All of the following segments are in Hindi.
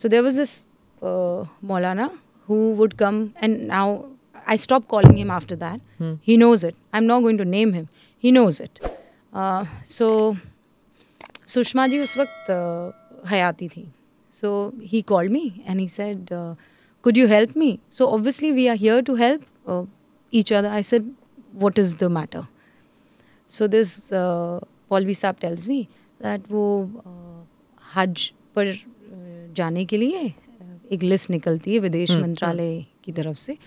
So there was this uh, Maulana who would come, and now I stopped calling him after that. He knows it. I'm not going to name him. He knows it. Uh, so Sushma ji उस वक्त uh, हयाती थी so he called me and he said could you help me so obviously we are here to help uh, each other i said what is the matter so this uh, Paulvi साहब tells me that वो uh, हज पर uh, जाने के लिए uh, एक लिस्ट निकलती है विदेश मंत्रालय की तरफ़ से।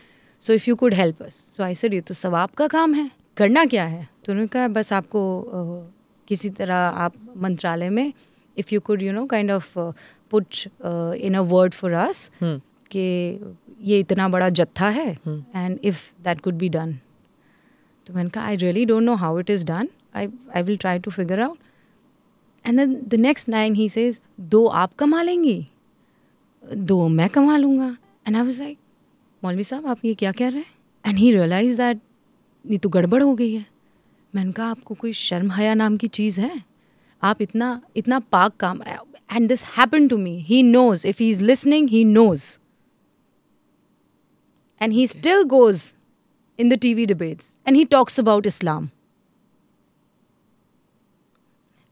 So if you could help us so I said ये तो सब आपका काम है करना क्या है? तो उन्होंने कहा बस आपको uh, किसी तरह आप मंत्रालय में if you could you know kind of put in a word for us कि ये इतना बड़ा जत्था है and if that could be done तो मैंने कहा I really don't know how it is done I I will try to figure out and then the next nine he says दो आप कमा लेंगी. दो मैं कमा लूँगा। एंड आई वाज लाइक मौलवी साहब आप ये क्या कह रहे हैं? एंड ही रियलाइज़ दैट ये तो गड़बड़ हो गई है। मैंने कहा आपको कोई शर्म हया नाम की चीज़ है? आप इतना इतना पाक काम and this happen to me he knows if he is listening he knows and he still goes in the TV debates. And he talks about Islam.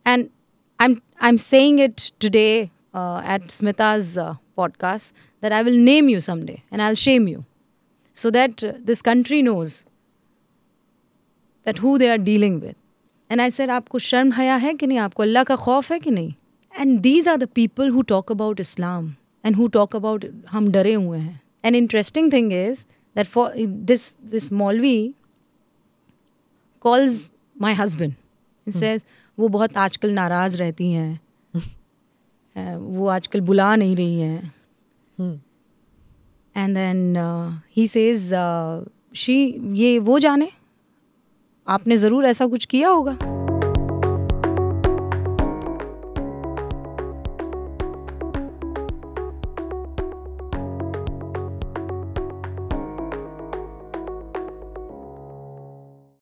And I'm, I'm saying it today uh, at Smita's uh, podcast that I will name you someday and I'll shame you so that uh, this country knows that who they are dealing with. And I said, आपको शर्म हया है कि नहीं आपको अल्लाह का खौफ है कि नहीं And these are the people who talk about Islam and who talk about हम डरे हुए हैं An interesting thing is that for this this Maulvi calls my husband. He says वो बहुत आजकल नाराज़ रहती हैं अ, वो आजकल बुला नहीं रही हैं। And then he says she ये वो जाने? आपने ज़रूर ऐसा कुछ किया होगा?